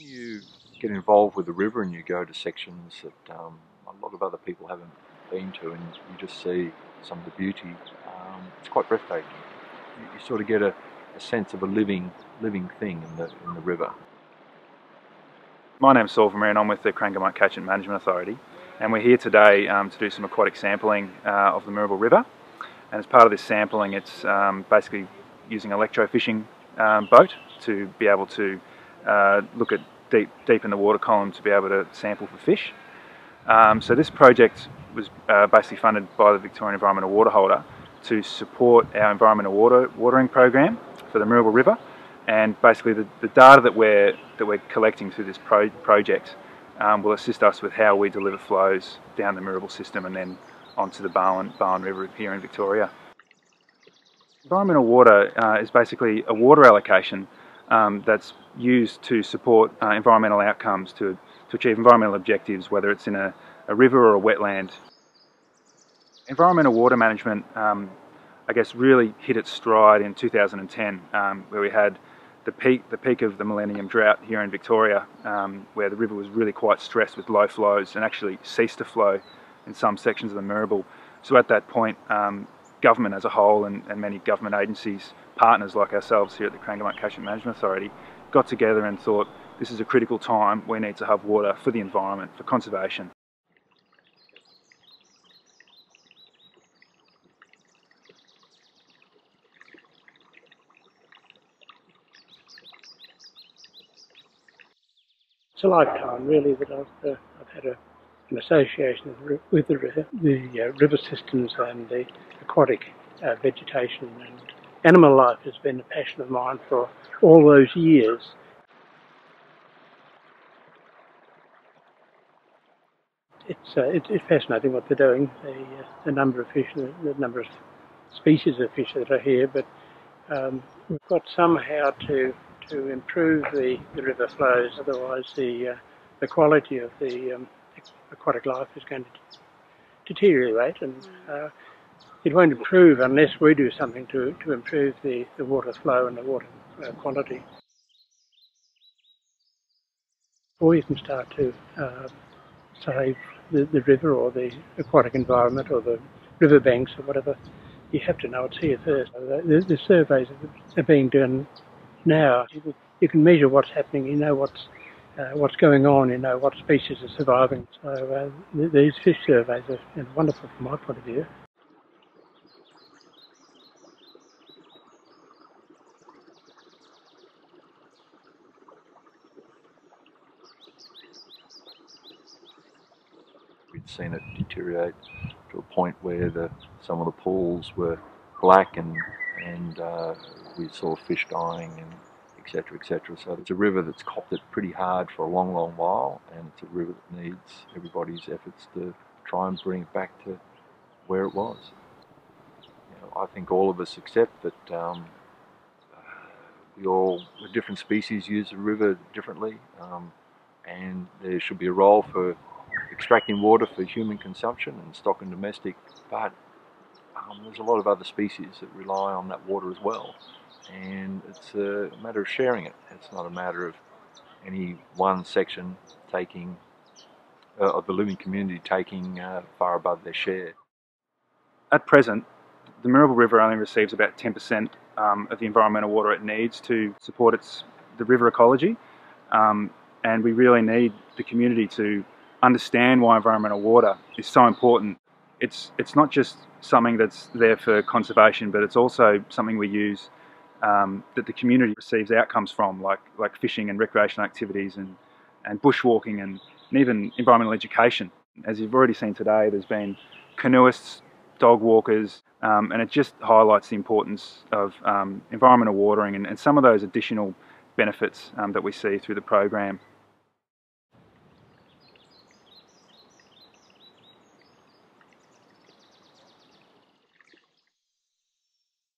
you get involved with the river and you go to sections that um, a lot of other people haven't been to and you just see some of the beauty, um, it's quite breathtaking. You, you sort of get a, a, sense of a living living thing in the, in the river. My name's Saul Vermeer and I'm with the Corangamite Catchment Management Authority and we're here today um, to do some aquatic sampling uh, of the Moorabool River and as part of this sampling it's um, basically using electrofishing um, boat to be able to uh, look at deep, deep in the water column to be able to sample for fish. Um, so this project was uh, basically funded by the Victorian Environmental Water Holder to support our environmental water watering program for the Moorabool River and basically the, the data that we're, that we're collecting through this pro project um, will assist us with how we deliver flows down the Moorabool system and then onto the Barwon, Barwon River here in Victoria. Environmental water uh, is basically a water allocation um, that's used to support uh, environmental outcomes to, to achieve environmental objectives, whether it's in a, a river or a wetland. Environmental water management, um, I guess, really hit its stride in 2010, um, where we had the peak, the peak of the millennium drought here in Victoria, um, where the river was really quite stressed with low flows and actually ceased to flow in some sections of the Moorabool. So at that point, um, government as a whole and, and, many government agencies, partners like ourselves here at the Corangamite Catchment Management Authority, got together and thought this is a critical time, we need to have water for the environment, for conservation. It's a lifetime really that I've, uh, I've had a, an association with the, the uh, river systems and the aquatic uh, vegetation and animal life has been a passion of mine for all those years. It's, uh, it, it's fascinating what they're doing, the, uh, the number of fish, the, number of species of fish that are here, but um, we've got somehow to to improve the, the river flows, otherwise the, uh, the quality of the um, aquatic life is going to deteriorate and uh, it won't improve unless we do something to, to improve the, the water flow and the water uh. Or you can start to uh, save the, the river or the aquatic environment or the river banks or whatever. You have to know it's here first. The, the surveys are being done now. You can measure what's happening, you know what's uh, what's going on, you know what species are surviving. So uh, these fish surveys are wonderful from my point of view. We'd seen it deteriorate to a point where the some of the pools were black and and uh, we saw fish dying and etc etc so it's a river that's copped it pretty hard for a long long while and it's a river that needs everybody's efforts to try and bring it back to where it was you know, I think all of us accept that um, we all different species use the river differently um, and there should be a role for extracting water for human consumption and stock and domestic, but um, there's a lot of other species that rely on that water as well. And it's a matter of sharing it. It's not a matter of any one section taking, uh, of the living community taking uh, far above their share. At present, the Moorabool River only receives about 10% um, of the environmental water it needs to support its the river ecology. Um, and we really need the community to understand why environmental water is so important. It's, it's not just something that's there for conservation, but it's also something we use um, that the community receives outcomes from, like, like fishing and recreational activities and, and bushwalking and, and even environmental education. As you've already seen today, there's been canoeists, dog walkers, um, and it just highlights the importance of um, environmental watering and, and, some of those additional benefits um, that we see through the program.